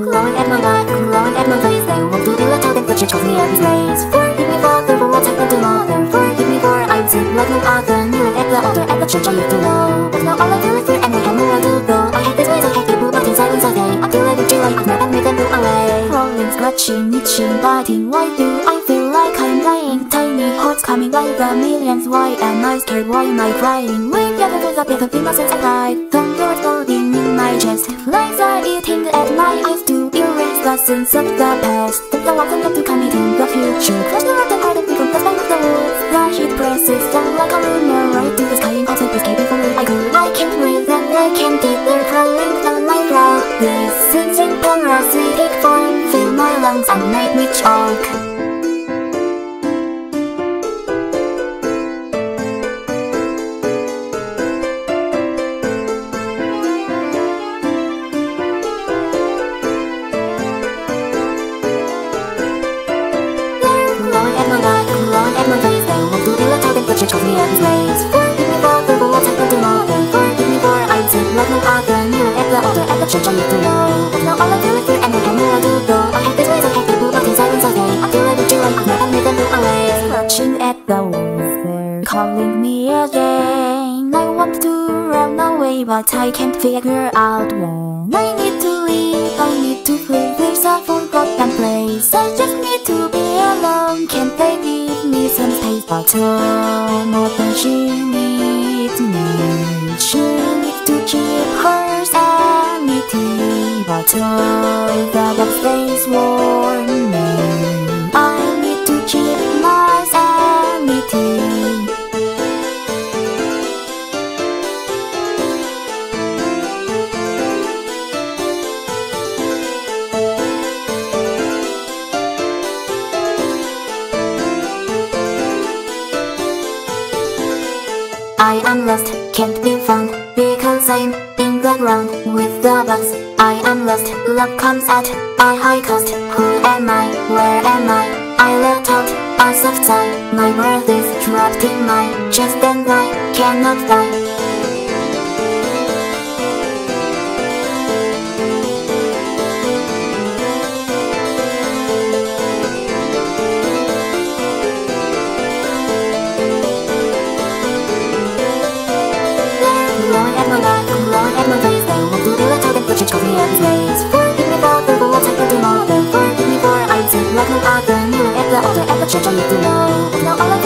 Glowing at my back, glowing at my face. They to do a totem but you chose me every place. Forgive me father for what I can do mother. Forgive me for I'm sick like no other Kneeling at the altar at the church I used to know. But now all I feel is fear and I have nowhere to go I hate this place, I hate people but in silence I stay Until I reach like I've never made them go away. Crawling, scratching, itching, biting Why do I feel like I'm dying? Tiny hearts coming by the millions. Why am I scared? Why am I crying? With the other up, yet the few sense I cried. Thunder exploding in my chest. Lies are eating at my eyes the sins of the past. Think I wasn't up to committing the future. Crush the rock and hide it because that's of the woods The heat presses down like a rumor. Right to the sky and it escaping from me I could, I can't breathe and I can't eat They're crawling down my throat These sins in parasitic form Fill my lungs and make me choke I know. But all I and I people I feel I've never away at the walls they're calling me again. I want to run away but I can't figure out when. I need to leave, I need to flee There's a forgotten place. I just need to be alone. Can't they give me some space? But oh she needs me She needs to keep her joy the box stays warm I need to keep my sanity. I am lost, can't be found Because I'm the ground with the bugs I am lost, love comes at a high cost. Who am I, where am I? I let out a soft sigh. My breath is trapped in my chest and I cannot die Shut on the floor. Now all I